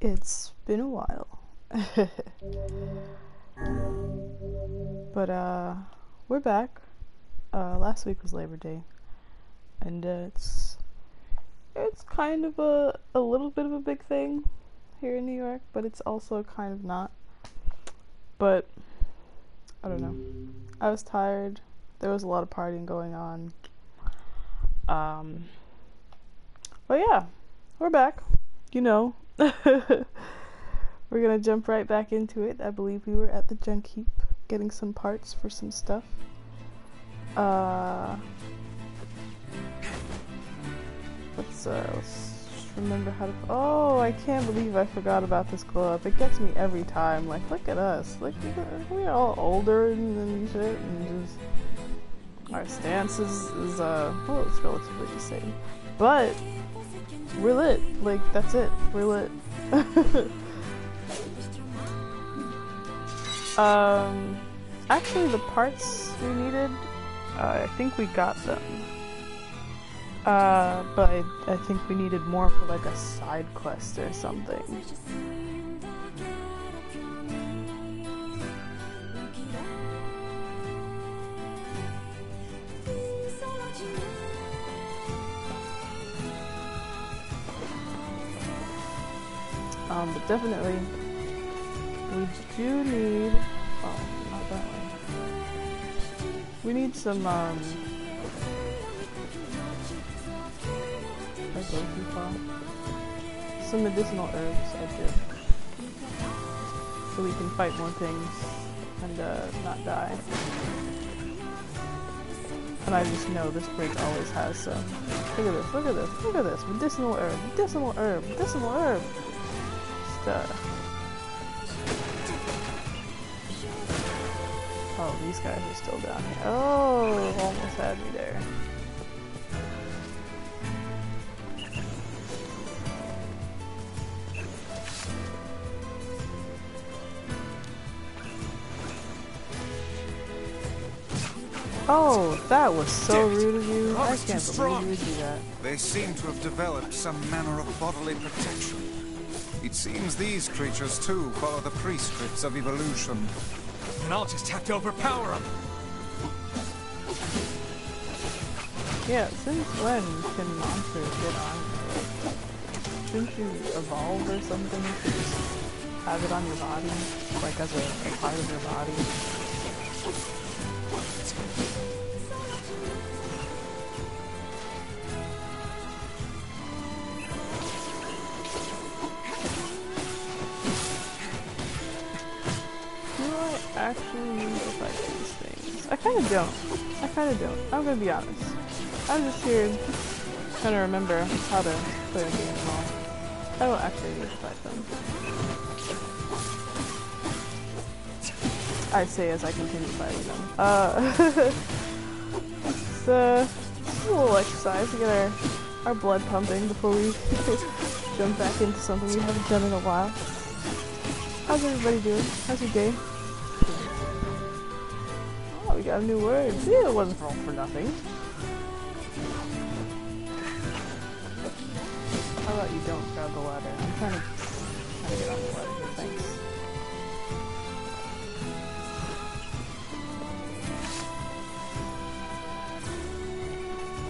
It's been a while. but uh we're back. Uh last week was Labor Day. And uh, it's it's kind of a a little bit of a big thing here in New York, but it's also kind of not. But I don't know. I was tired. There was a lot of partying going on. Um but yeah, we're back. You know, we're gonna jump right back into it. I believe we were at the junk heap getting some parts for some stuff. Uh, let's uh, let's remember how to. Oh, I can't believe I forgot about this glow up. It gets me every time. Like, look at us. Like, we're all older and, and shit, and just our stance is, is uh, well, it's relatively the same, but we're lit. Like, that's it. We're lit. um, actually, the parts we needed, uh, I think we got them. Uh, but I, I think we needed more for like a side quest or something. Um, but definitely, we do need. Oh, not that way. We need some. Um, some medicinal herbs. I do, so we can fight more things and uh, not die. And I just know this bridge always has some. Look at this, look at this, look at this. Medicinal herb, medicinal herb, medicinal herb. Uh, oh, these guys are still down here. Oh, almost had me there. Oh, that was so rude of you. Oh, I can't believe you would do that. They seem to have developed some manner of bodily protection. It seems these creatures too follow the prescripts of evolution. Then I'll just have to overpower them. Yeah, since when can monsters get on Shouldn't you evolve or something to just have it on your body? Like as a, a part of your body? I kind of don't. I kind of don't. I'm gonna be honest. I'm just here trying to remember how to play a game and all. I don't actually fight them. I say as I continue fighting them. Uh, it's, uh, it's a little exercise to get our, our blood pumping before we jump back into something we haven't done in a while. How's everybody doing? How's your day? Got a new word. See, it wasn't all for nothing. How about you don't grab the ladder? I'm trying to, trying to get on the ladder here, thanks.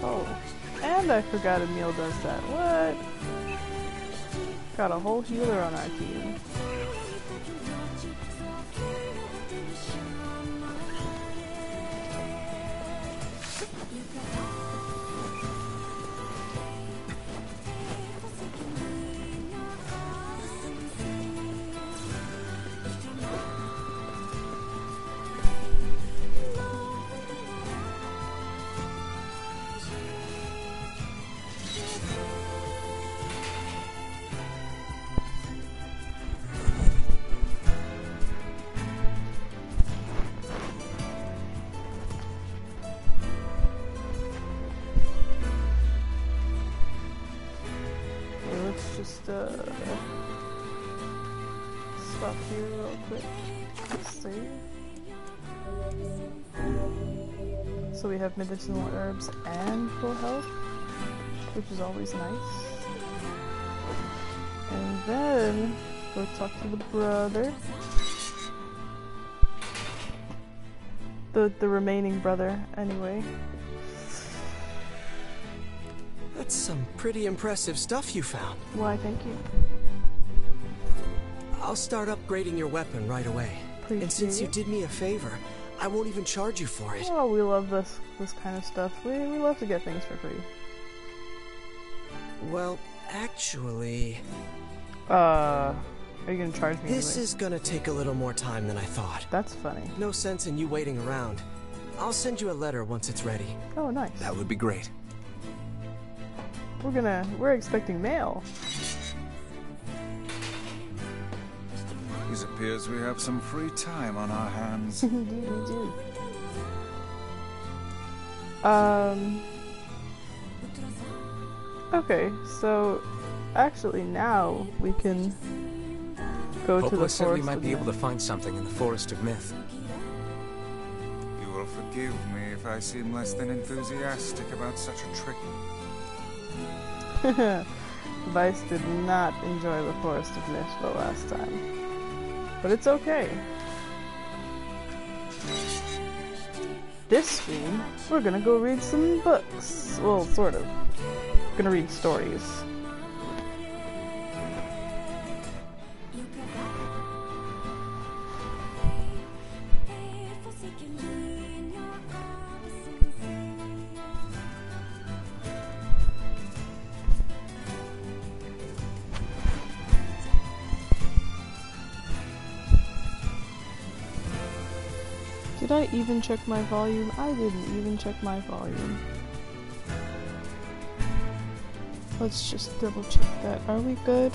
Oh, and I forgot Emil does that. What? Got a whole healer on our team. Medicinal herbs and full health, which is always nice. And then go talk to the brother. The the remaining brother, anyway. That's some pretty impressive stuff you found. Why, thank you. I'll start upgrading your weapon right away. and since you did me a favor, I won't even charge you for it. Oh, we love this this kind of stuff. We we love to get things for free. Well, actually, Uh, are you gonna charge me? this anyway? is gonna take a little more time than I thought. That's funny. No sense in you waiting around. I'll send you a letter once it's ready. Oh, nice. That would be great. We're gonna we're expecting mail. It appears we have some free time on our hands. Indeed, we do. Um. Okay, so actually now we can go to the Hopeless said we forest. might of be able to Myth. find something in the Forest of Myth. You will forgive me if I seem less than enthusiastic about such a trick. Weiss did not enjoy the Forest of myth the last time. But it's okay. This stream, we're gonna go read some books. Well, sort of. We're gonna read stories. Even check my volume? I didn't even check my volume. Let's just double check that. Are we good?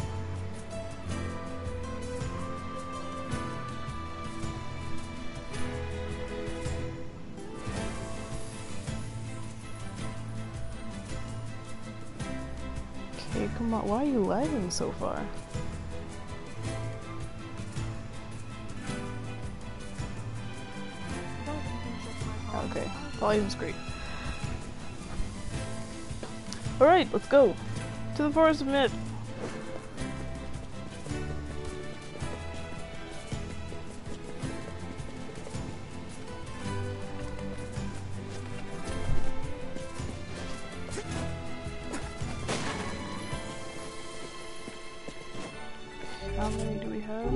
Okay, come on. Why are you lagging so far? Volume's great. Alright, let's go. To the Forest of Myth. How many do we have?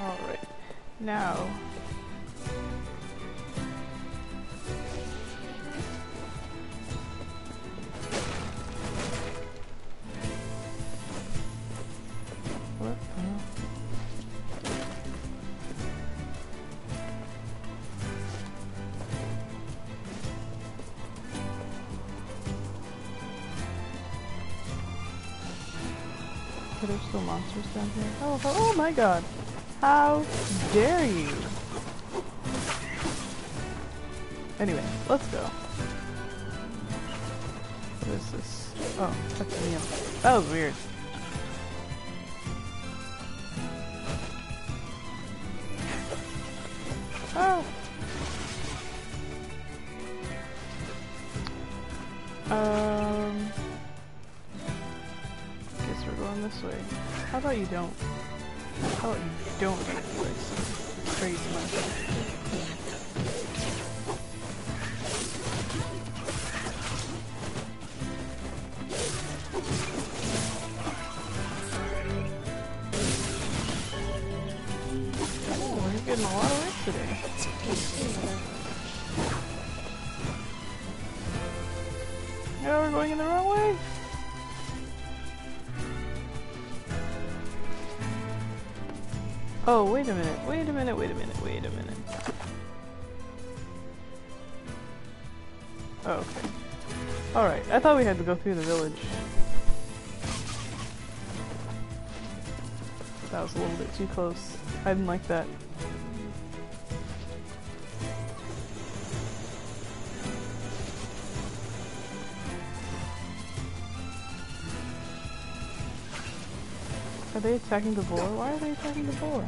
Alright. Now. Still monsters down here? Oh, oh, oh my god. How dare you? Anyway, let's go. What is this? Oh, that's Emil. That was weird. We had to go through the village. That was a little bit too close. I didn't like that. Are they attacking the boar? Why are they attacking the boar?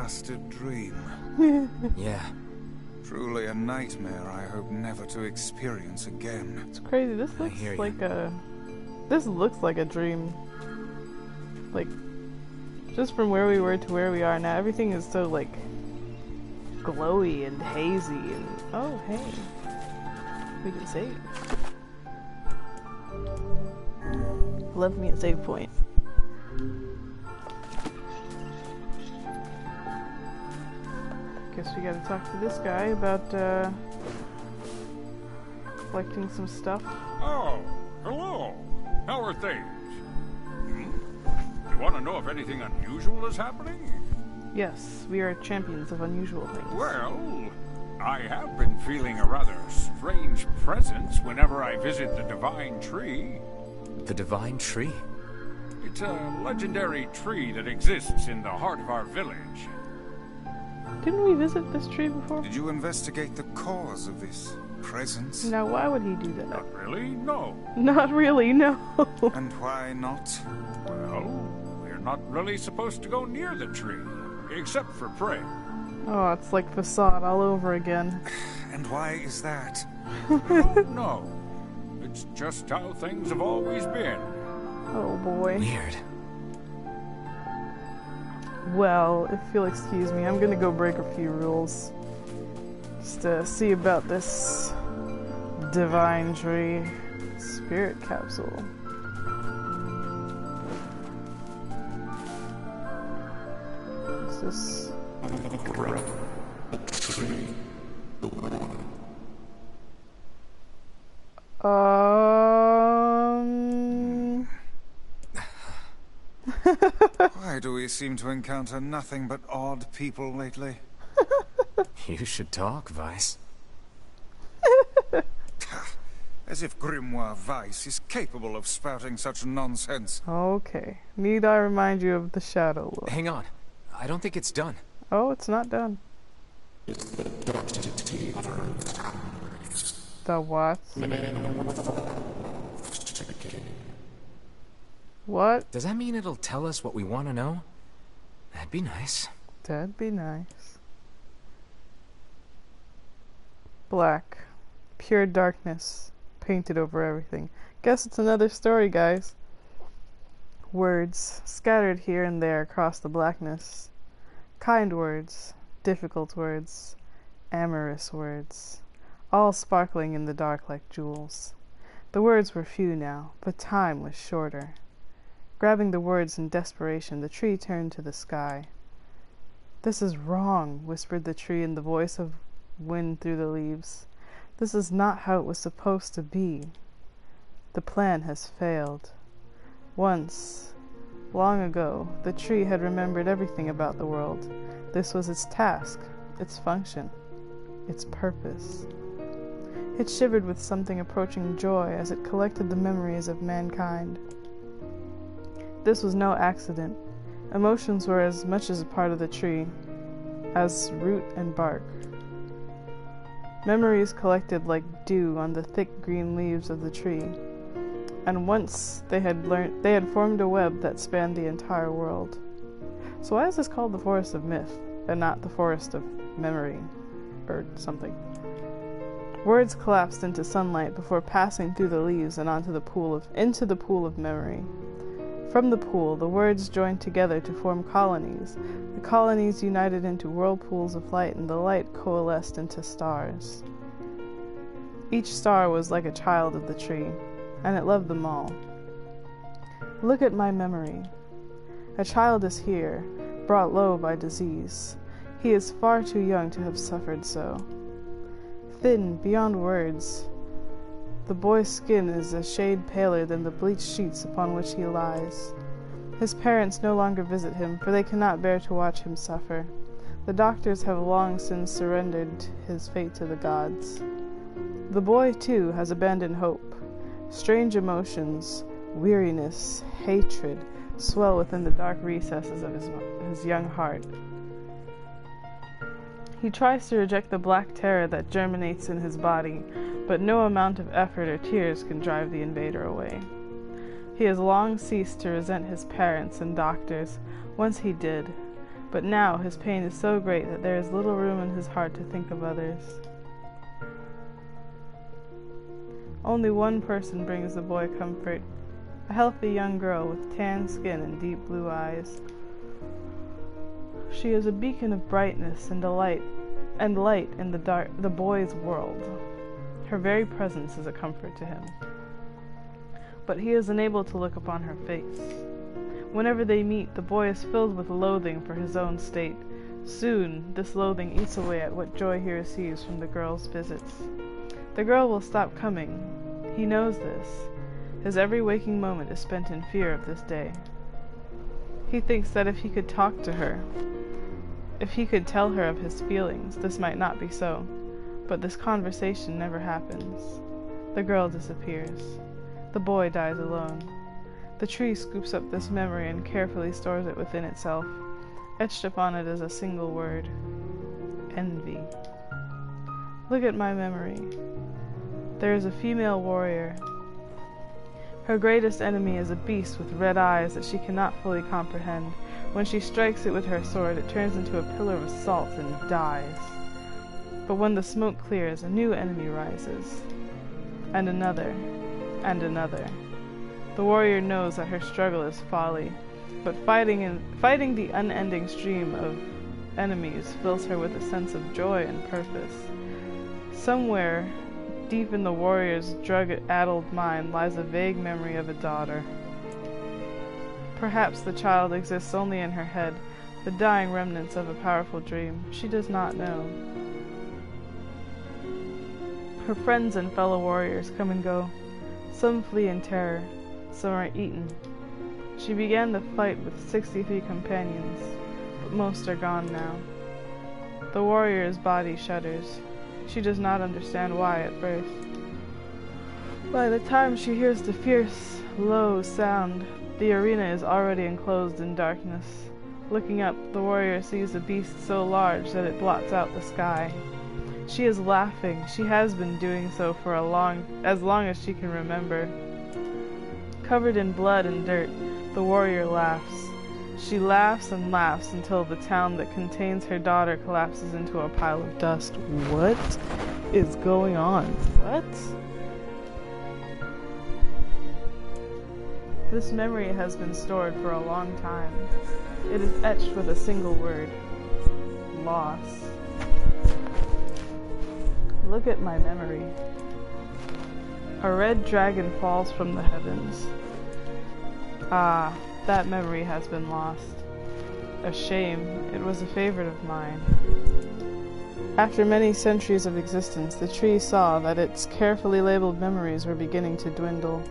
Blasted dream. Yeah. Truly a nightmare I hope never to experience again. It's crazy. This looks hear you. like a. This looks like a dream. Like, just from where we were to where we are now, everything is so like glowy and hazy. And oh, hey, we can save. Love me at save point. Guess we gotta talk to this guy about uh, collecting some stuff. Oh, hello. How are things? Hmm? You want to know if anything unusual is happening? Yes, we are champions of unusual things. Well, I have been feeling a rather strange presence whenever I visit the Divine Tree. The Divine Tree? It's a legendary tree that exists in the heart of our village. Didn't we visit this tree before? Did you investigate the cause of this presence? Now, why would he do that? Not really, no. Not really, no. And why not? Well, we're not really supposed to go near the tree, except for prayer. oh, it's like facade all over again. And why is that? No, it's just how things have always been. Oh boy. Weird. Well, if you'll excuse me, I'm gonna go break a few rules. Just to see about this divine tree spirit capsule. What's this? Um. Why do we seem to encounter nothing but odd people lately? You should talk, Weiss. As if Grimoire Weiss is capable of spouting such nonsense. Okay. Need I remind you of the Shadow Lord? Hang on. I don't think it's done. Oh, it's not done. The what? What? Does that mean it'll tell us what we want to know? That'd be nice. That'd be nice. Black. Pure darkness. Painted over everything. Guess it's another story, guys. Words. Scattered here and there across the blackness. Kind words. Difficult words. Amorous words. All sparkling in the dark like jewels. The words were few now, but time was shorter. Grabbing the words in desperation, the tree turned to the sky. This is wrong, whispered the tree in the voice of wind through the leaves. This is not how it was supposed to be. The plan has failed. Once, long ago, the tree had remembered everything about the world. This was its task, its function, its purpose. It shivered with something approaching joy as it collected the memories of mankind. This was no accident. Emotions were as much as a part of the tree as root and bark. Memories collected like dew on the thick green leaves of the tree, and once they had learned they had formed a web that spanned the entire world. So why is this called the Forest of Myth and not the Forest of Memory or something? Words collapsed into sunlight before passing through the leaves and onto the pool of into the pool of memory. From the pool, the words joined together to form colonies. The colonies united into whirlpools of light, and the light coalesced into stars. Each star was like a child of the tree, and it loved them all. Look at my memory. A child is here, brought low by disease. He is far too young to have suffered so. Thin beyond words, the boy's skin is a shade paler than the bleached sheets upon which he lies. His parents no longer visit him, for they cannot bear to watch him suffer. The doctors have long since surrendered his fate to the gods. The boy, too, has abandoned hope. Strange emotions, weariness, hatred, swell within the dark recesses of his, his young heart. He tries to reject the black terror that germinates in his body, but no amount of effort or tears can drive the invader away. He has long ceased to resent his parents and doctors, once he did, but now his pain is so great that there is little room in his heart to think of others. Only one person brings the boy comfort a healthy young girl with tan skin and deep blue eyes. She is a beacon of brightness and delight and light in the dark the boy's world. Her very presence is a comfort to him. But he is unable to look upon her face. Whenever they meet, the boy is filled with loathing for his own state. Soon, this loathing eats away at what joy he receives from the girl's visits. The girl will stop coming. He knows this. His every waking moment is spent in fear of this day. He thinks that if he could talk to her, if he could tell her of his feelings, this might not be so. But this conversation never happens. The girl disappears. The boy dies alone. The tree scoops up this memory and carefully stores it within itself. Etched upon it is a single word envy. Look at my memory. There is a female warrior, her greatest enemy is a beast with red eyes that she cannot fully comprehend. When she strikes it with her sword, it turns into a pillar of salt and dies. But when the smoke clears, a new enemy rises, and another, and another. The warrior knows that her struggle is folly, but fighting, in, fighting the unending stream of enemies fills her with a sense of joy and purpose. Somewhere Deep in the warrior's drug-addled mind lies a vague memory of a daughter. Perhaps the child exists only in her head, the dying remnants of a powerful dream. She does not know. Her friends and fellow warriors come and go. Some flee in terror, some are eaten. She began the fight with 63 companions, but most are gone now. The warrior's body shudders. She does not understand why at first. By the time she hears the fierce, low sound, the arena is already enclosed in darkness. Looking up, the warrior sees a beast so large that it blots out the sky. She is laughing. She has been doing so for a long as long as she can remember. Covered in blood and dirt, the warrior laughs. She laughs and laughs until the town that contains her daughter collapses into a pile of dust. What is going on? What? This memory has been stored for a long time. It is etched with a single word loss. Look at my memory. A red dragon falls from the heavens. Ah, that memory has been lost. A shame, it was a favorite of mine. After many centuries of existence, the tree saw that its carefully labeled memories were beginning to dwindle.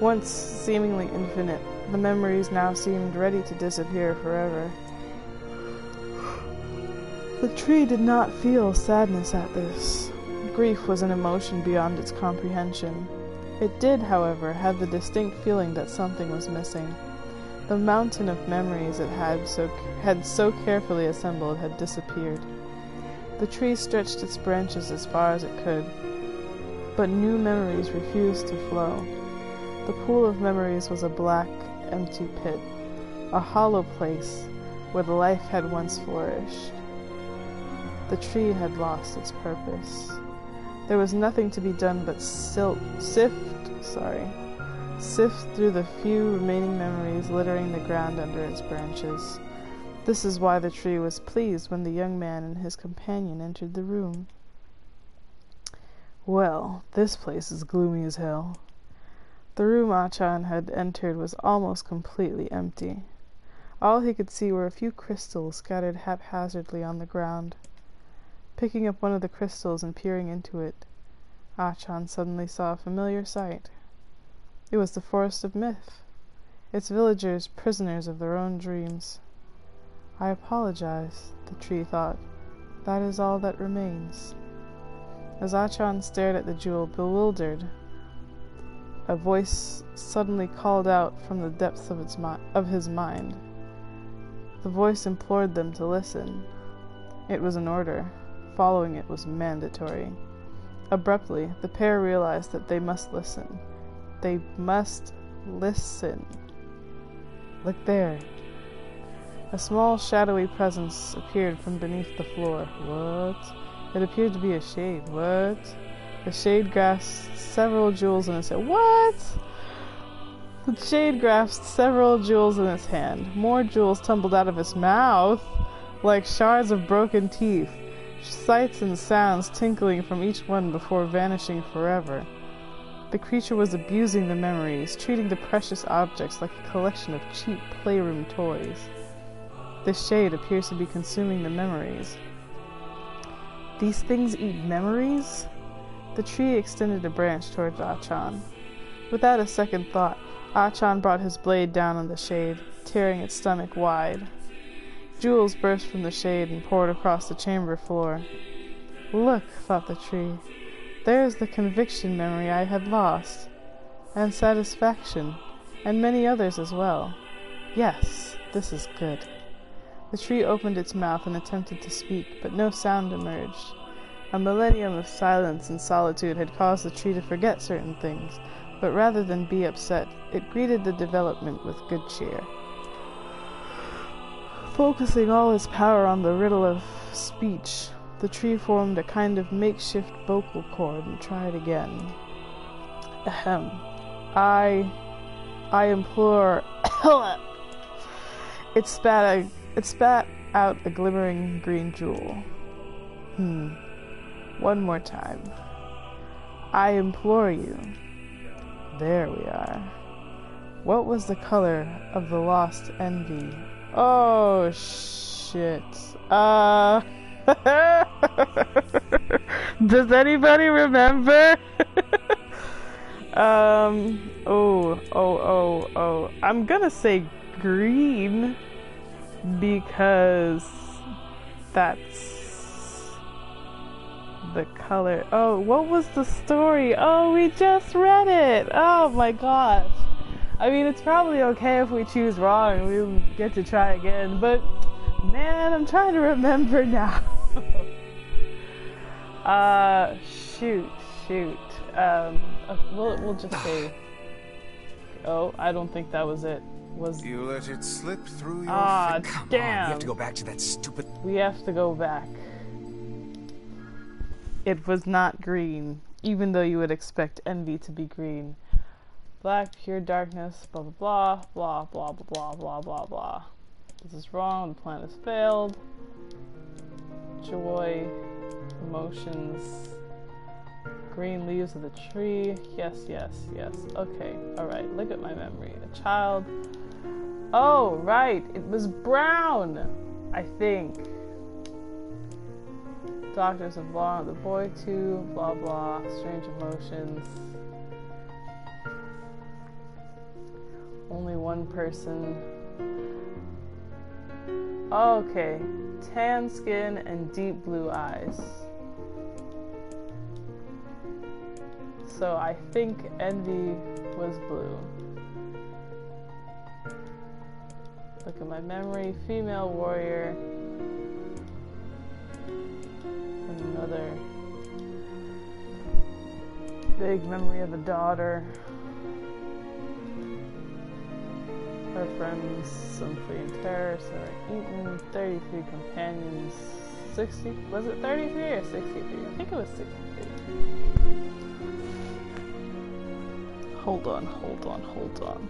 Once seemingly infinite, the memories now seemed ready to disappear forever. The tree did not feel sadness at this. Grief was an emotion beyond its comprehension. It did, however, have the distinct feeling that something was missing. The mountain of memories it had so, had so carefully assembled had disappeared. The tree stretched its branches as far as it could, but new memories refused to flow. The pool of memories was a black, empty pit, a hollow place where the life had once flourished. The tree had lost its purpose. There was nothing to be done but sift, sorry, sift through the few remaining memories littering the ground under its branches. This is why the tree was pleased when the young man and his companion entered the room. Well, this place is gloomy as hell. The room Achan had entered was almost completely empty. All he could see were a few crystals scattered haphazardly on the ground. Picking up one of the crystals and peering into it, ah Achan suddenly saw a familiar sight. It was the Forest of Myth, its villagers prisoners of their own dreams. I apologize, the tree thought. That is all that remains. As ah Achan stared at the jewel, bewildered, a voice suddenly called out from the depths of, its mi- of his mind. The voice implored them to listen. It was an order. Following it was mandatory. Abruptly, the pair realized that they must listen. They must listen. Look there. A small shadowy presence appeared from beneath the floor. What? It appeared to be a shade. What? The shade grasped several jewels in its hand. What? The shade grasped several jewels in its hand. More jewels tumbled out of its mouth like shards of broken teeth, sights and sounds tinkling from each one before vanishing forever. The creature was abusing the memories, treating the precious objects like a collection of cheap playroom toys. The shade appears to be consuming the memories. These things eat memories? The tree extended a branch towards ah Achan. Without a second thought, ah Achan brought his blade down on the shade, tearing its stomach wide. Jewels burst from the shade and poured across the chamber floor. Look, thought the tree, there is the conviction memory I had lost, and satisfaction, and many others as well. Yes, this is good. The tree opened its mouth and attempted to speak, but no sound emerged. A millennium of silence and solitude had caused the tree to forget certain things, but rather than be upset, it greeted the development with good cheer. Focusing all his power on the riddle of speech, the tree formed a kind of makeshift vocal cord and tried again. Ahem. I. I implore. it spat a, it spat out a glimmering green jewel. Hmm. One more time. I implore you. There we are. What was the color of the lost envy? Oh shit. Uh Does anybody remember? um oh oh oh oh I'm gonna say green because that's the color. Oh, what was the story? Oh, we just read it. Oh my gosh. I mean, it's probably okay if we choose wrong we get to try again, but man, I'm trying to remember now. uh, shoot, shoot. Um, uh, we'll, we'll just say. Oh, I don't think that was it. Was You let it slip through your ah. Damn? on, we have to go back to that stupid. We have to go back. It was not green, even though you would expect envy to be green. Black, pure darkness, blah blah blah, blah blah blah blah blah blah. This is wrong, the plan has failed. Joy, emotions, green leaves of the tree. Yes, yes, yes. Okay, alright, look at my memory. A child. Oh, right, it was brown, I think. Doctors have law the boy too, blah blah, strange emotions. Only one person. Okay, tan skin and deep blue eyes. So I think Envy was blue. Look at my memory, female warrior. Big memory of a daughter. Her friends, some fleeing terrorists that are eaten, 33 companions, 60, was it 33 or 63? I think it was 63. Hold on, hold on, hold on.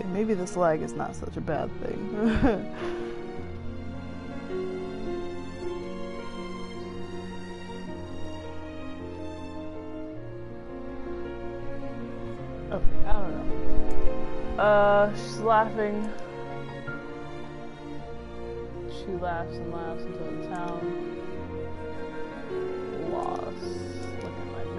Okay, maybe this lag is not such a bad thing. Okay, oh, I don't know. Uh, she's laughing. She laughs and laughs until the town lost.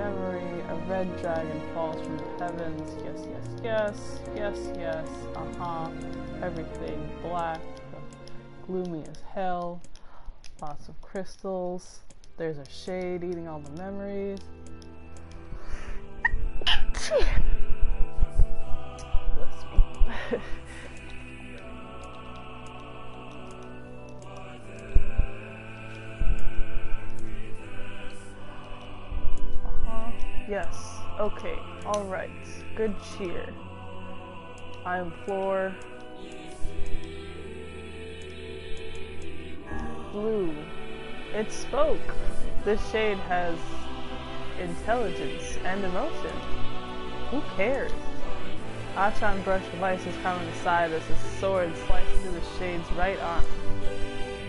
Memory. A red dragon falls from the heavens. Yes, yes, yes, yes, yes. Uh huh. Everything black, gloomy as hell. Lots of crystals. There's a shade eating all the memories. Bless me. Yes. Okay. All right. Good cheer. I implore. Blue. It spoke. This shade has intelligence and emotion. Who cares? Achan brushed Weiss's helmet aside as his sword sliced through the shade's right arm.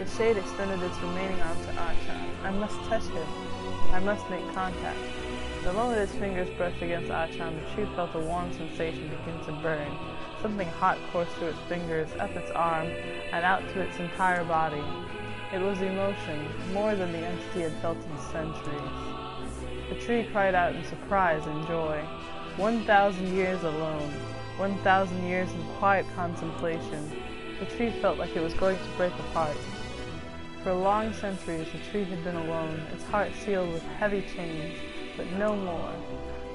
The shade extended its remaining arm to Achan. I must touch him. I must make contact. The moment his fingers brushed against ah Achan, the tree felt a warm sensation begin to burn. Something hot coursed through its fingers, up its arm, and out to its entire body. It was emotion, more than the entity had felt in centuries. The tree cried out in surprise and joy. One thousand years alone, one thousand years in quiet contemplation, the tree felt like it was going to break apart. For long centuries, the tree had been alone, its heart sealed with heavy chains, but no more.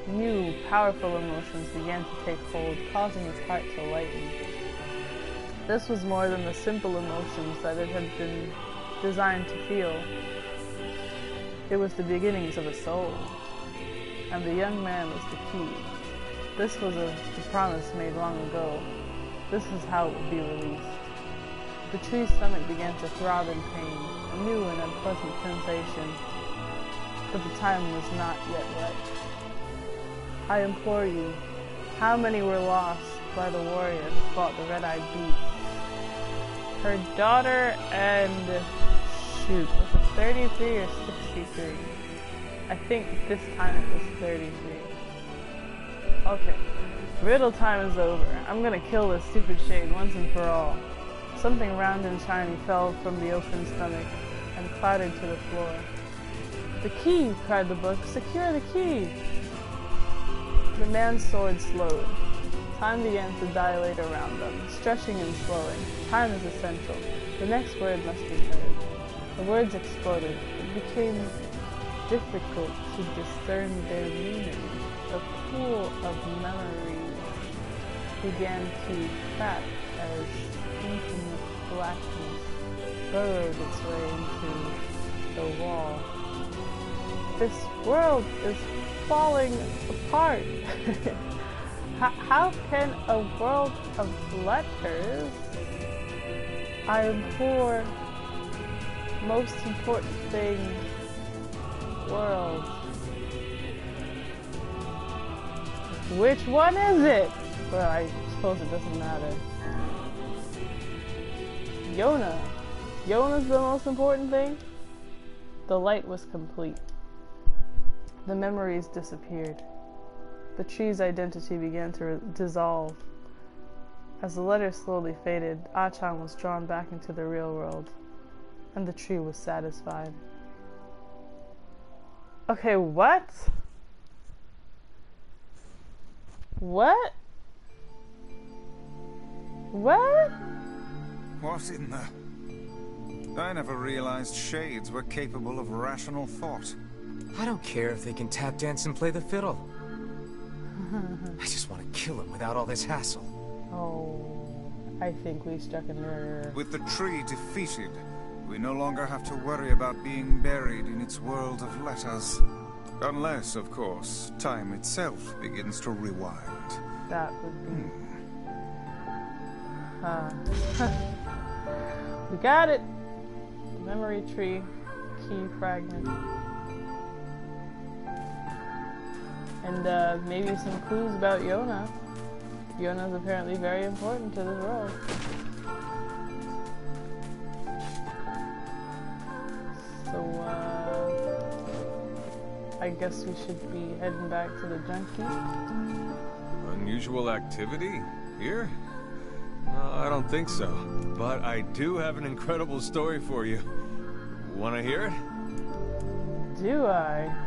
New, powerful emotions began to take hold, causing its heart to lighten. This was more than the simple emotions that it had been designed to feel. It was the beginnings of a soul, and the young man was the key. This was a, promise made long ago. This is how it would be released. The tree's stomach began to throb in pain, a new and unpleasant sensation, but the time was not yet right. I implore you, how many were lost by the warrior who fought the red-eyed beast? Her daughter and shoot, was it 33 or 63? I think this time it was 33. Okay, riddle time is over. I'm gonna kill this stupid shade once and for all. Something round and shiny fell from the open stomach and clattered to the floor. The key, cried the book. Secure the key. The man's sword slowed. Time began to dilate around them, stretching and slowing. Time is essential. The next word must be heard. The words exploded. It became difficult to discern their meaning. The pool of memory began to crack as infinite blackness burrowed its way into the wall. This world is falling apart. how, can a world of letters, I implore, most important thing, world. Which one is it? Well, I suppose it doesn't matter. Yonah. Yonah's the most important thing? The light was complete. The memories disappeared. The tree's identity began to dissolve. As the letters slowly faded, ah Achan was drawn back into the real world, and the tree was satisfied. Okay, what? What? What? What in the... I never realized shades were capable of rational thought. I don't care if they can tap dance and play the fiddle. I just want to kill him without all this hassle. Oh, I think we stuck in nerve. With the tree defeated, we no longer have to worry about being buried in its world of letters. Unless, of course, time itself begins to rewind. That would be. Huh. Hmm. we got it! Memory tree, key fragment. And uh, maybe some clues about Yonah. Yonah's apparently very important to this world. So, uh, I guess we should be heading back to the junkie. Unusual activity? Here? No, I don't think so. But I do have an incredible story for you. Wanna hear it? Do I?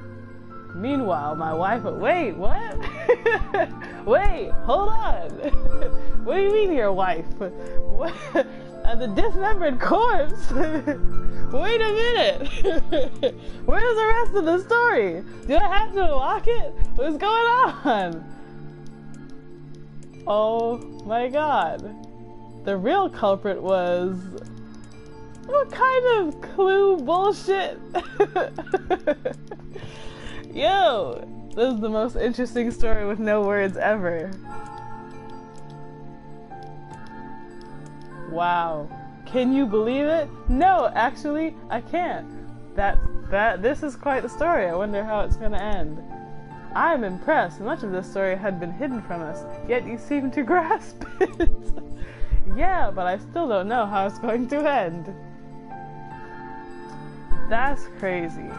Meanwhile, my wife. Wait, what? Wait, hold on. what do you mean, your wife? What? Uh, the dismembered corpse? Wait a minute. Where's the rest of the story? Do I have to unlock it? What's going on? Oh my god. The real culprit was. What kind of clue bullshit? Yo, this is the most interesting story with no words ever. Wow. Can you believe it? No, actually, I can't. That that this is quite the story. I wonder how it's going to end. I am impressed. Much of this story had been hidden from us, yet you seem to grasp it. yeah, but I still don't know how it's going to end. That's crazy.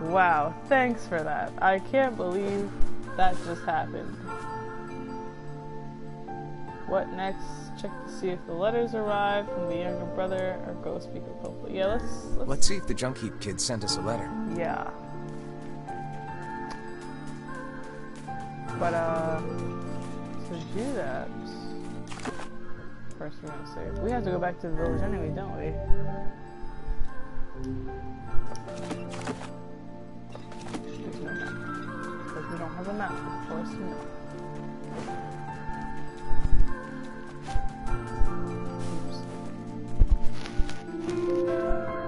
Wow, thanks for that. I can't believe that just happened. What next? Check to see if the letters arrived from the younger brother or go speak with Popola. Yeah, let's, let's Let's see if the junk heap kid sent us a letter. yeah. But uh to do that first we're gonna save. We have to go back to the village anyway, don't we? There's no map. Because we don't have a map, of course. No. Oops.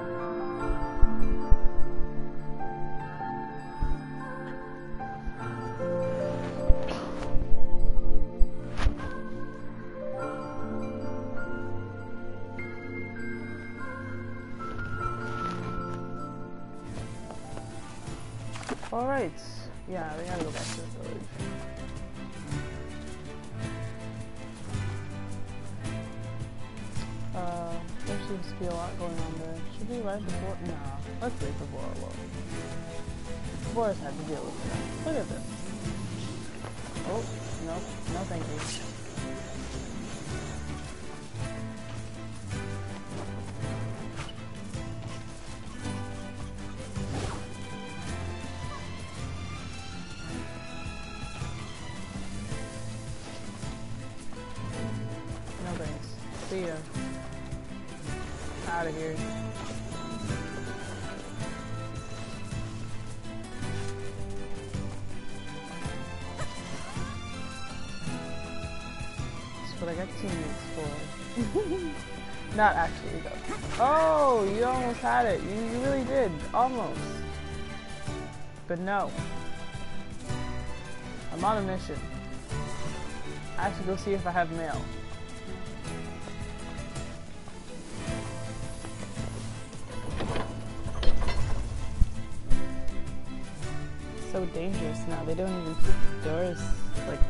Yeah, we gotta go back to the village. Uh, there seems to be a lot going on there. Should we ride before? No. Let's wait for alone. Bora's had to deal with that. Look at this. Oh, no. No thank you. Not actually though. Oh, you almost had it. You, you really did. Almost. But no. I'm on a mission. I should go see if I have mail. so dangerous now. They don't even keep the doors like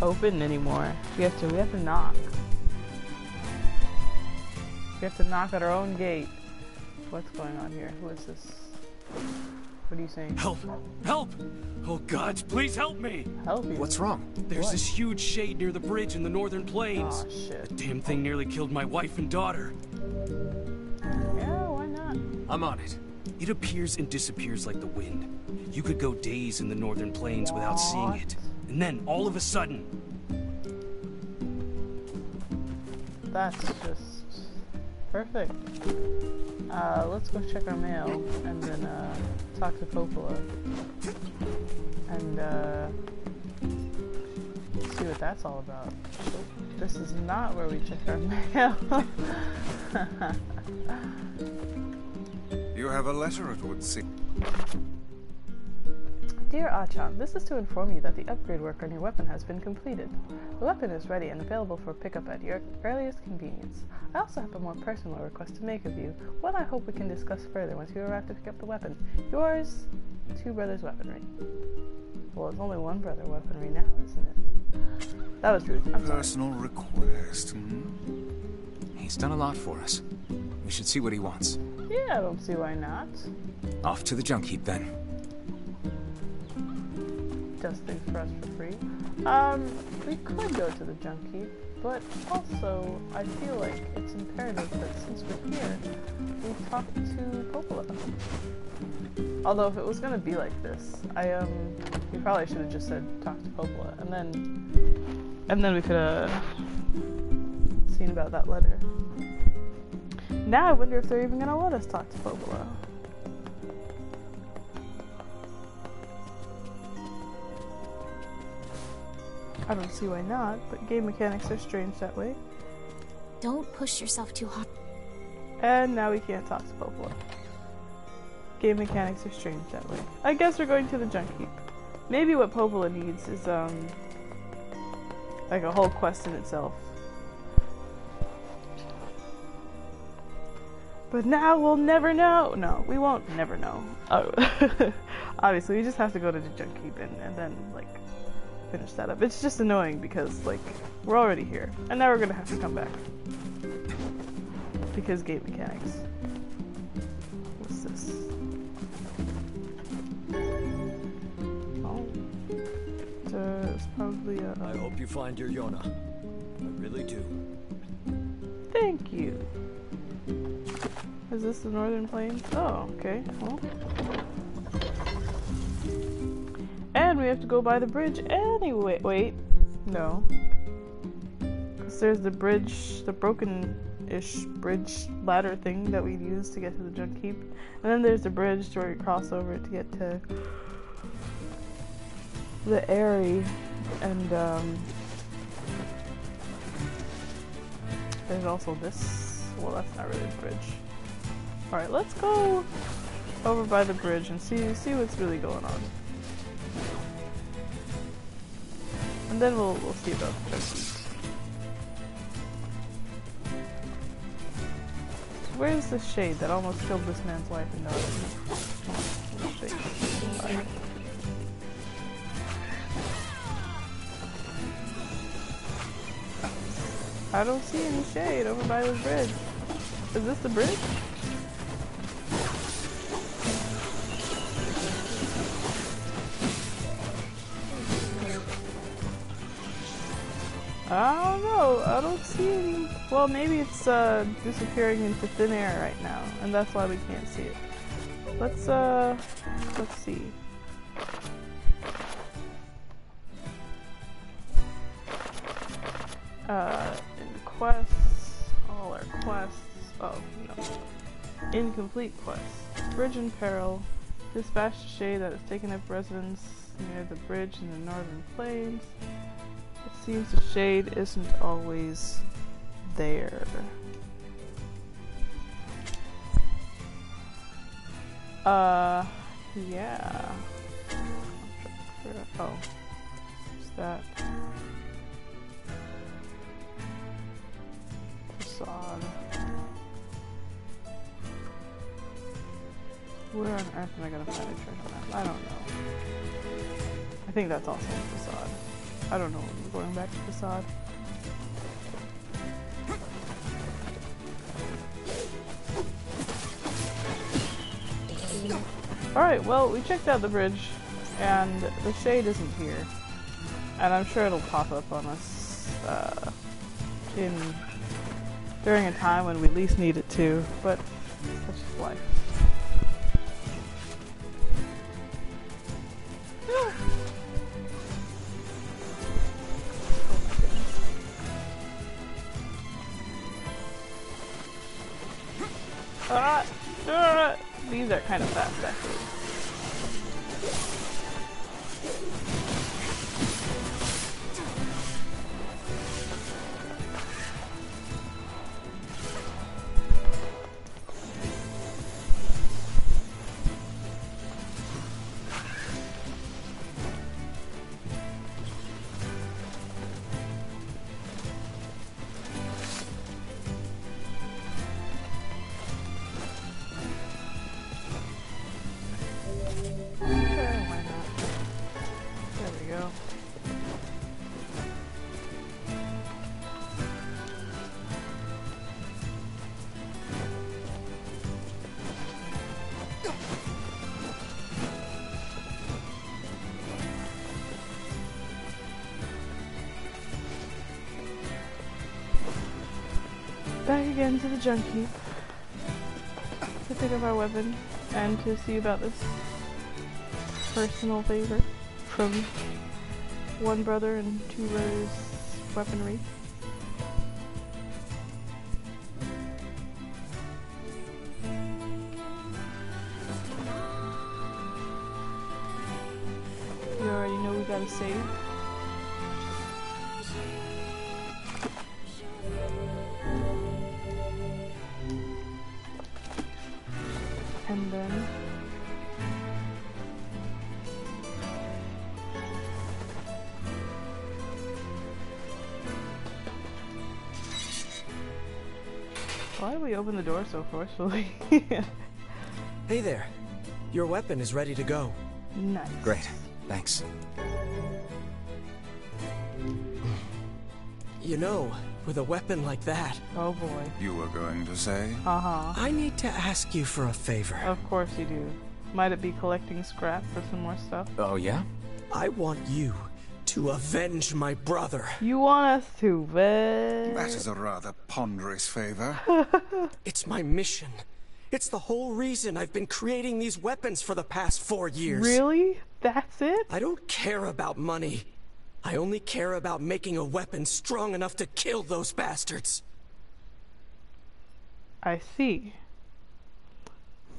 open anymore. We have to we have to knock. We have to knock at our own gate. What's going on here? Who is this? What are you saying? Help! Help! Oh gods, please help me! Help you. What's wrong? There's What? this huge shade near the bridge in the northern plains. Oh shit. The damn thing nearly killed my wife and daughter. Yeah, why not? I'm on it. It appears and disappears like the wind. You could go days in the northern plains without seeing it. And then, all of a sudden, That's just perfect. Uh, let's go check our mail and then uh, talk to Popola and uh, see what that's all about. This is not where we check our mail. You have a letter, it would seem. Dear Achan, this is to inform you that the upgrade work on your weapon has been completed. The weapon is ready and available for pickup at your earliest convenience. I also have a more personal request to make of you, one I hope we can discuss further once you arrive to pick up the weapon. Yours, Two Brothers Weaponry. Well, it's only one brother weaponry now, isn't it? That was rude. I'm sorry. Personal request, hmm? He's done a lot for us. We should see what he wants. Yeah, I don't see why not. Off to the junk heap then. Does things for us for free. Um, we could go to the junkie, but also I feel like it's imperative that since we're here, we talk to Popola. Although if it was gonna be like this, I um, we probably should have just said talk to Popola, and then, and then we could have seen about that letter. Now I wonder if they're even gonna let us talk to Popola. I don't see why not, but game mechanics are strange that way. Don't push yourself too hard. And now we can't talk to Popola. Game mechanics are strange that way. I guess we're going to the junk heap. Maybe what Popola needs is, um, like a whole quest in itself. But now we'll never know. No, we won't never know. Oh, obviously, we just have to go to the junk heap and, and then, like, finish that up. It's just annoying because, like, we're already here. And now we're gonna have to come back. Because gate mechanics. What's this? Oh. It's, probably a. I hope you find your Yonah. I really do. Thank you. Is this the Northern Plains? Oh, okay. Well. We have to go by the bridge anyway. Wait, no. Because there's the bridge, the broken-ish bridge ladder thing that we use to get to the junk heap. And then there's the bridge where you cross over to get to the Aerie. And, um, there's also this. Well, that's not really a bridge. Alright, let's go over by the bridge and see see what's really going on. And then we'll we'll see about the. Where's the shade that almost killed this man's wife and daughter? The. I don't see any shade over by this bridge. Is this the bridge? Know. I don't see any. Well, maybe it's uh, disappearing into thin air right now, and that's why we can't see it. Let's uh, let's see. Uh, in quests, all our quests. Oh no, incomplete quests. Bridge in peril. Dispatch to shade that has taken up residence near the bridge in the northern plains. Seems the shade isn't always there. Uh, yeah. Oh, what's that facade? Where on earth am I gonna find a treasure map? I don't know. I think that's also a facade. I don't know. We're going back to facade. Alright, well, we checked out the bridge, and the shade isn't here. And I'm sure it'll pop up on us uh, in during a time when we least need it to, but again to the junk to pick up our weapon and to see about this personal favor from one brother and two brothers' weaponry. You already know we gotta save. And then Why did we open the door so forcefully? Hey there. Your weapon is ready to go. nice. Great. Thanks. You know, with a weapon like that, Oh boy. You were going to say? Uh huh. I need to ask you for a favor. Of course you do. Might it be collecting scrap for some more stuff? Oh, yeah? I want you to avenge my brother. You want us to, but That is a rather ponderous favor. It's my mission. It's the whole reason I've been creating these weapons for the past four years. really? That's it? I don't care about money. I only care about making a weapon strong enough to kill those bastards. I see.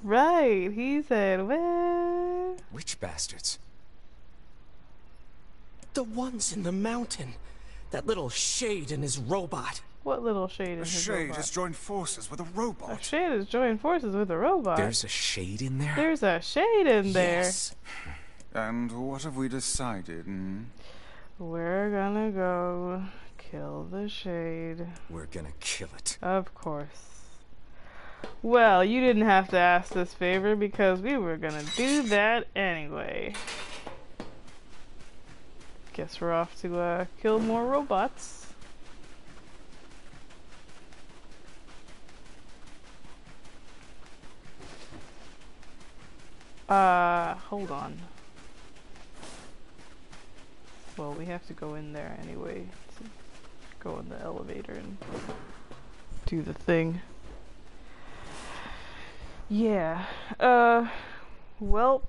Right, he said, well, Which bastards? The ones in the mountain. That little shade and his robot. what little shade A is his shade robot? has joined forces with a robot. A shade is joining forces with a robot. There's a shade in there? There's a shade in there. Yes. And what have we decided? Hmm? We're gonna go kill the shade. We're gonna kill it. Of course. Well, you didn't have to ask this favor because we were gonna do that anyway. Guess we're off to uh, kill more robots. Uh, hold on. Well, we have to go in there anyway go in the elevator and do the thing. Yeah. Uh, welp.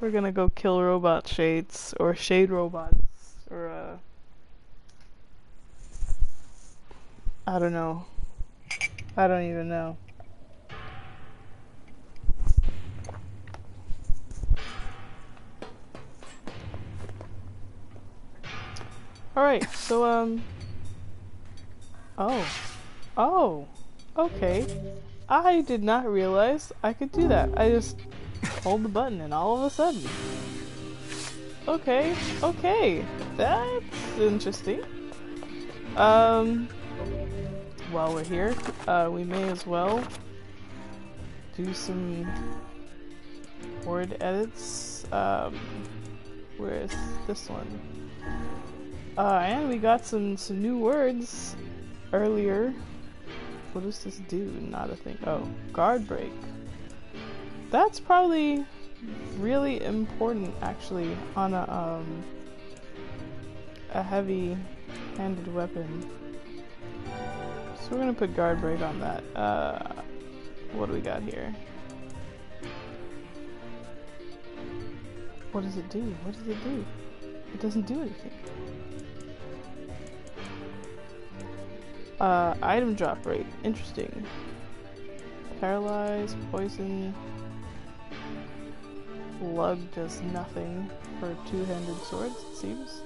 We're gonna go kill robot shades or shade robots or uh. I don't know. I don't even know. Alright, so, um. Oh. Oh. Okay. I did not realize I could do that. I just hold the button and all of a sudden. Okay, okay. That's interesting. Um. While we're here, uh, we may as well do some word edits. Um, where's this one? Uh, and we got some some new words earlier. What does this do? Not a thing. Oh, guard break. That's probably really important, actually, on a um a heavy-handed weapon. So we're gonna put guard break on that. Uh, what do we got here? What does it do? What does it do? It doesn't do anything. Uh, item drop rate. Interesting. Paralyze, poison. Lug does nothing for two-handed swords, it seems.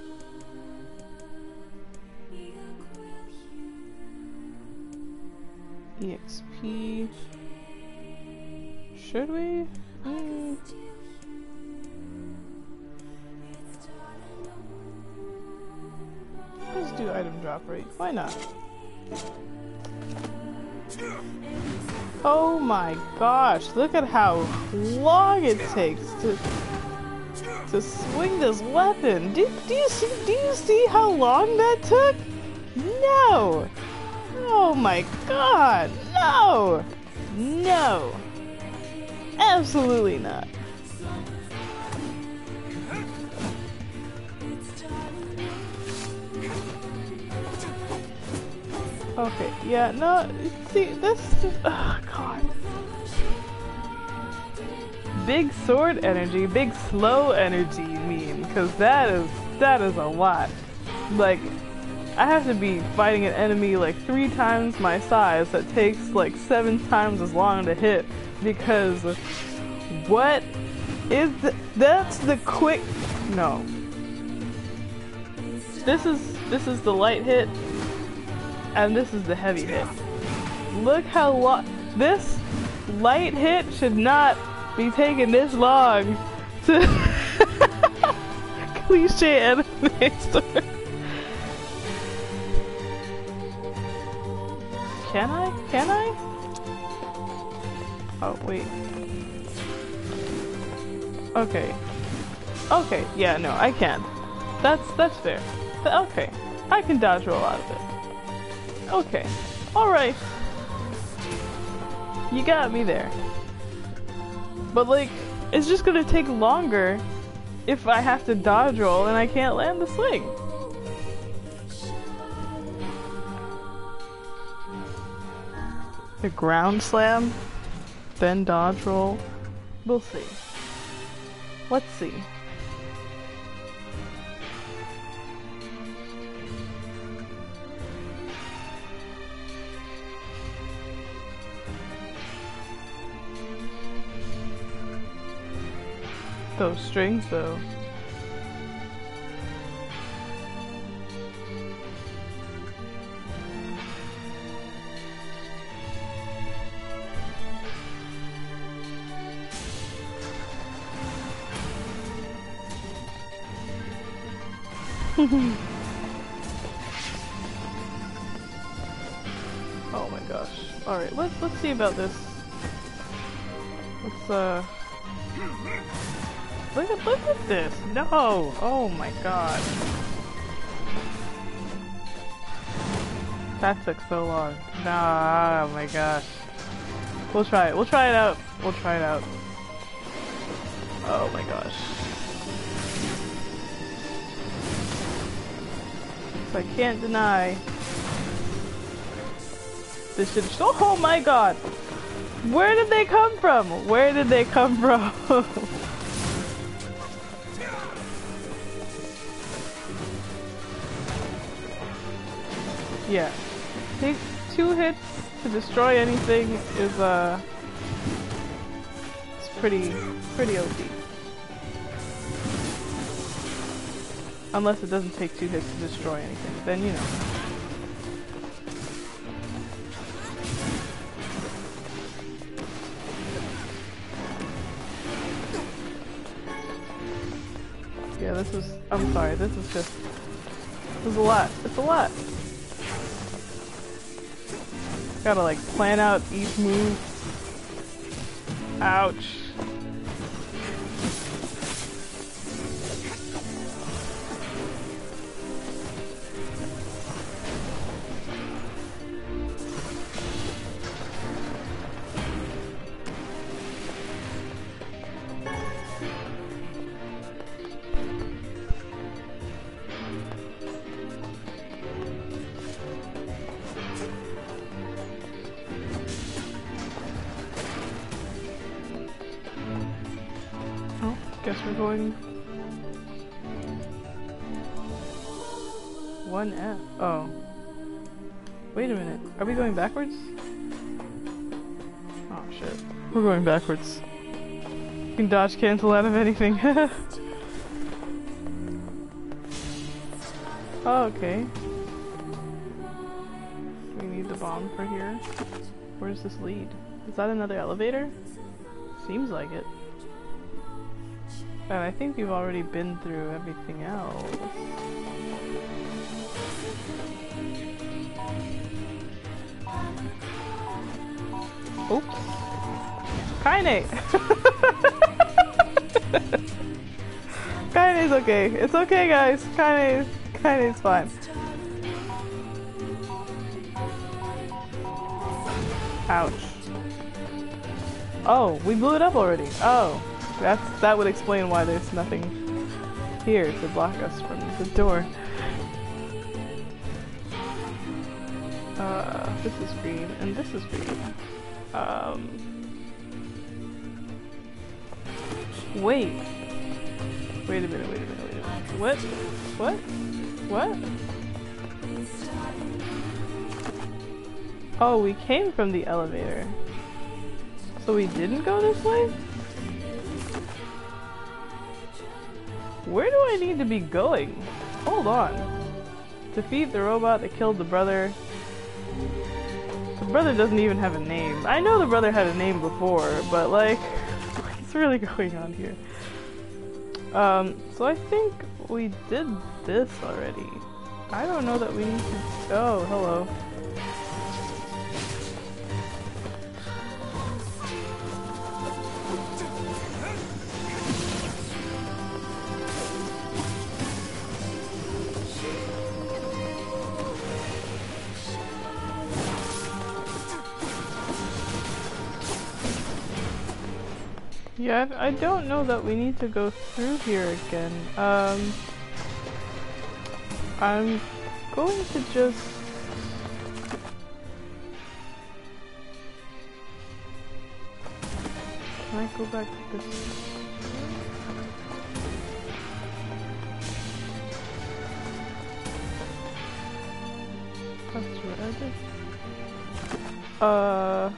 EXP. Should we? Hmm. Let's do item drop rate. Why not? Oh my gosh, look at how long it takes to to swing this weapon. Do, do you see do you see how long that took? No. Oh my god. No. No. Absolutely not. Okay, yeah, no, see, this just, oh god. Big sword energy, big slow energy, mean, because that is, that is a lot. Like, I have to be fighting an enemy like three times my size that takes like seven times as long to hit, because what is the, that's the quick, no. This is, this is the light hit, and this is the heavy hit. Look how long, this light hit should not be taking this long to cliche anime story. Can I? Can I? Oh, wait. Okay. Okay, yeah, no, I can. That's, that's fair. Okay. I can dodge roll out of it. Okay. Alright. You got me there. But like, it's just gonna take longer if I have to dodge roll and I can't land the sling. The ground slam, then dodge roll. We'll see. Let's see. Those strings though. oh my gosh. Alright, let's let's see about this. Let's uh Look at look at this! No! Oh my god. That took so long. Nah, oh my gosh. We'll try it. We'll try it out. We'll try it out. Oh my gosh. So I can't deny. This should oh my god! Where did they come from? Where did they come from? Yeah. Take two hits to destroy anything is uh it's pretty pretty OP. Unless it doesn't take two hits to destroy anything, then you know. Yeah, this is I'm sorry, this is just this is a lot. It's a lot. Gotta like plan out each move. Ouch. Backwards. You can dodge cancel out of anything. oh, okay. We need the bomb for here. Where does this lead? Is that another elevator? Seems like it. And I think we've already been through everything else. Oops. Kaine! Kaine's okay. It's okay, guys. Kaine, Kaine's fine. Ouch. Oh, we blew it up already. Oh. That's that would explain why there's nothing here to block us from the door. Uh, this is green, and this is green. Um, wait. Wait a minute, wait a minute, wait a minute. What? What? What? Oh, we came from the elevator. So we didn't go this way? Where do I need to be going? Hold on. Defeat the robot that killed the brother. The brother doesn't even have a name. I know the brother had a name before, but like, what's really going on here? Um, so I think we did this already. I don't know that we need to. Oh, hello. Yeah, I don't know that we need to go through here again. Um, I'm going to just... Can I go back to this? That's what I did. Uh,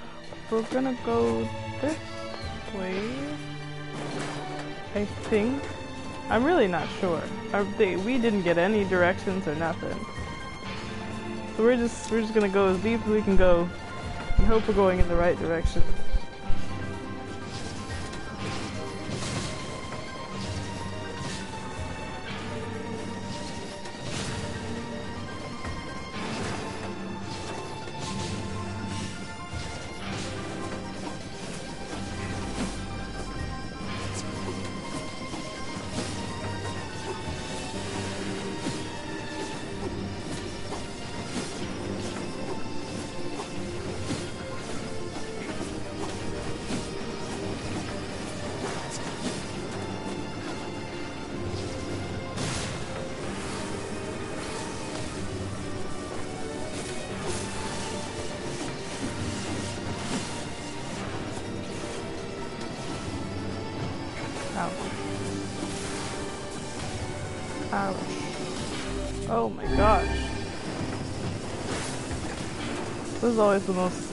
we're gonna go this way. I think. I'm really not sure. They, we didn't get any directions or nothing. So we're just we're just gonna go as deep as we can go and hope we're going in the right direction. Always the most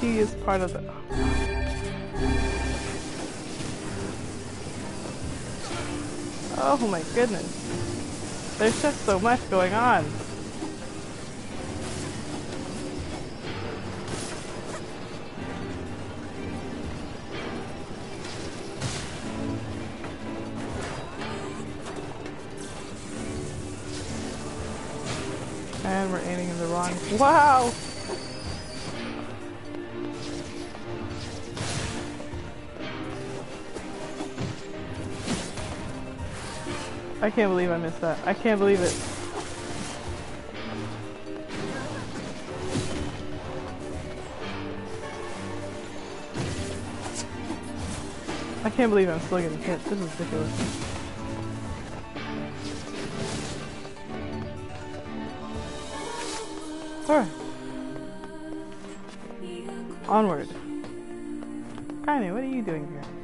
tedious part of it. Oh my goodness. There's just so much going on. And we're aiming in the wrong. Wow! I can't believe I missed that. I can't believe it. I can't believe I'm still getting hit. This is ridiculous. Alright. Onward. Kaine, what are you doing here?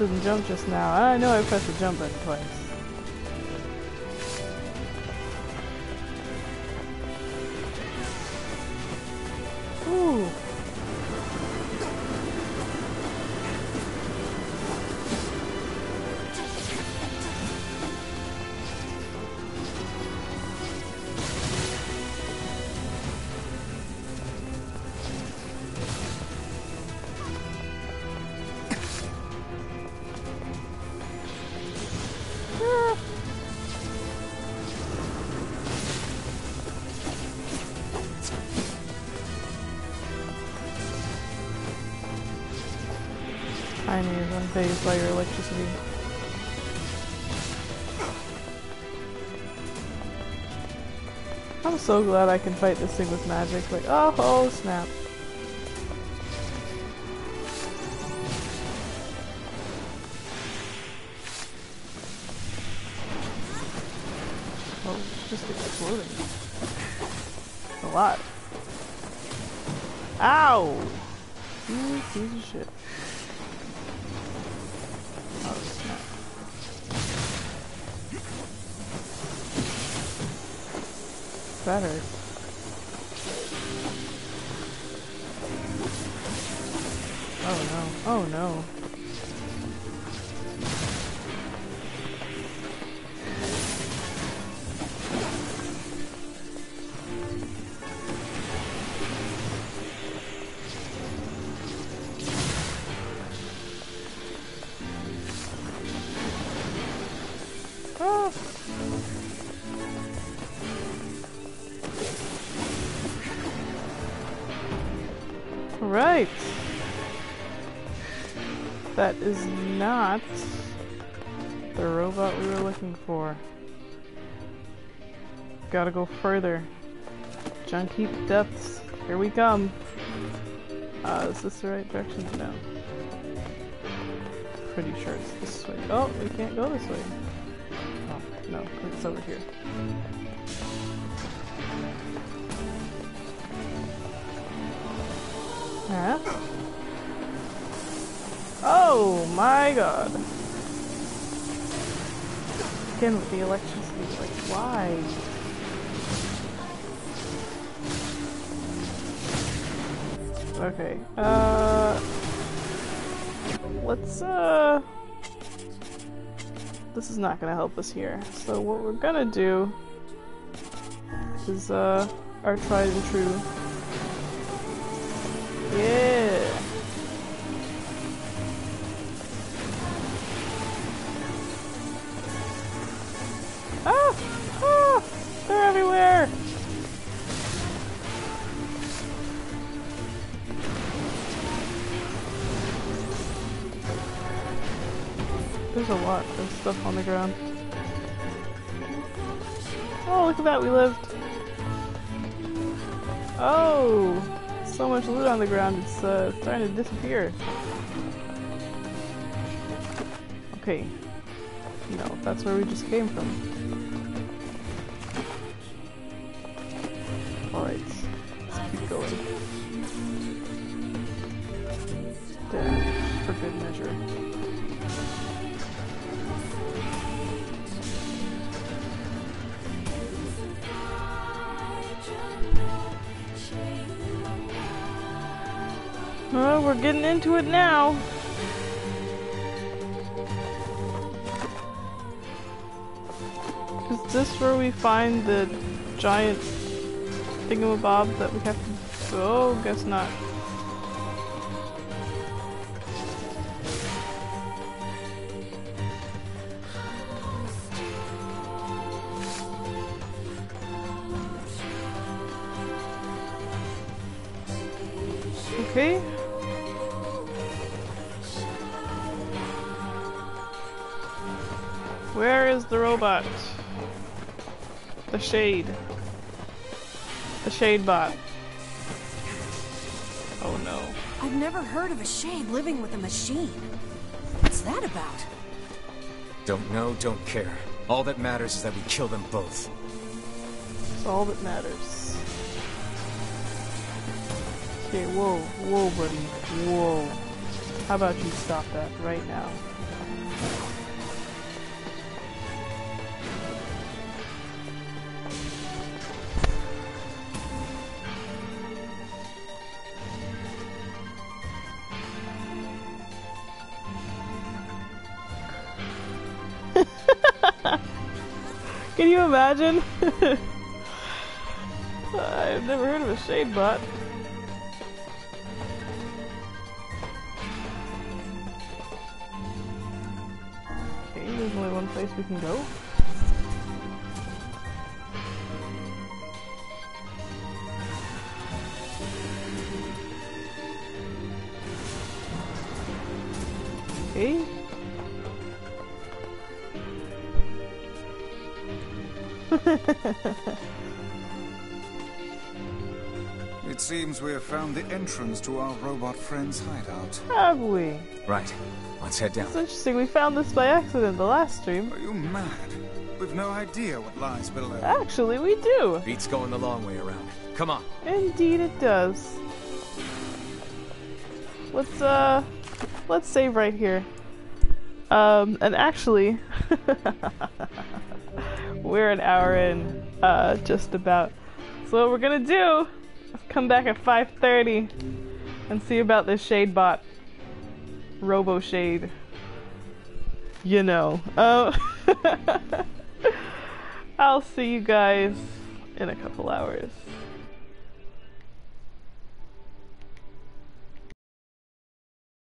Didn't jump just now. I know I pressed the jump button twice. So glad I can fight this thing with magic. Like, oh, oh snap. Oh, just exploding. A lot. Ow! You piece of shit. Hurts. Oh no. Oh no. Not the robot we were looking for. Gotta go further. Junk heap depths. Here we come. Uh, is this the right direction? No. Pretty sure it's this way. Oh, we can't go this way. Oh, no, it's over here. Huh? Oh my god. Again with the electricity, like why? Okay, uh... Let's, uh... This is not gonna help us here. So what we're gonna do is, uh, our tried and true yeah. A lot of stuff on the ground. Oh, look at that, we lived. Oh! so much loot on the ground, it's uh, starting to disappear. Okay. No, that's where we just came from. Now. Is this where we find the giant thingamabob that we have to... Oh, guess not. Shade. The shade bot. Oh no. I've never heard of a shade living with a machine. What's that about? Don't know, don't care. All that matters is that we kill them both. That's all that matters. Okay, whoa, whoa, buddy, whoa. How about you stop that right now? Imagine? I've never heard of a shade bot. Okay, there's only one place we can go. Found the entrance to our robot friend's hideout. Have we? Right. Let's head down. It's interesting. We found this by accident the last stream. Are you mad? We've no idea what lies below. Actually, we do. Beats going the long way around. Come on. Indeed, it does. Let's uh, let's save right here. Um, and actually, we're an hour in, uh, just about. So what we're gonna do come back at 5:30 and see about this shade bot, Robo Shade. You know. Uh, I'll see you guys in a couple hours.